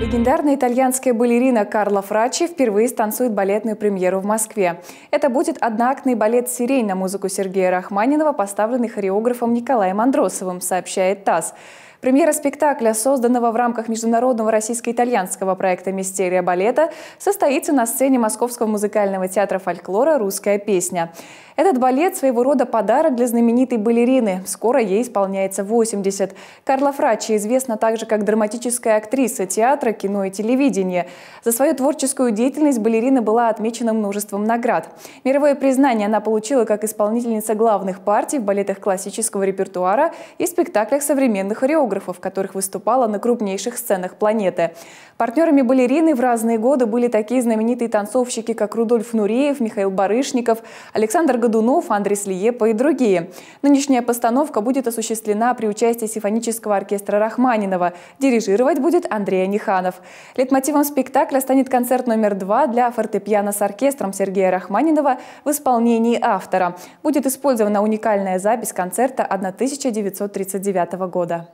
Легендарная итальянская балерина Карла Фрачи впервые станцует балетную премьеру в Москве. Это будет одноактный балет «Сирень» на музыку Сергея Рахманинова, поставленный хореографом Николаем Андросовым, сообщает ТАСС. Премьера спектакля, созданного в рамках международного российско-итальянского проекта «Мистерия балета», состоится на сцене Московского музыкального театра фольклора «Русская песня». Этот балет – своего рода подарок для знаменитой балерины. Скоро ей исполняется 80. Карла Фрачи известна также как драматическая актриса театра, кино и телевидения. За свою творческую деятельность балерина была отмечена множеством наград. Мировое признание она получила как исполнительница главных партий в балетах классического репертуара и спектаклях современных хореографов хореографов, которых выступала на крупнейших сценах планеты. Партнерами балерины в разные годы были такие знаменитые танцовщики, как Рудольф Нуреев, Михаил Барышников, Александр Годунов, Андрей Слиепа и другие. Нынешняя постановка будет осуществлена при участии симфонического оркестра Рахманинова. Дирижировать будет Андрей Аниханов. Литмотивом спектакля станет концерт номер два для фортепиано с оркестром Сергея Рахманинова в исполнении автора. Будет использована уникальная запись концерта 1939 года.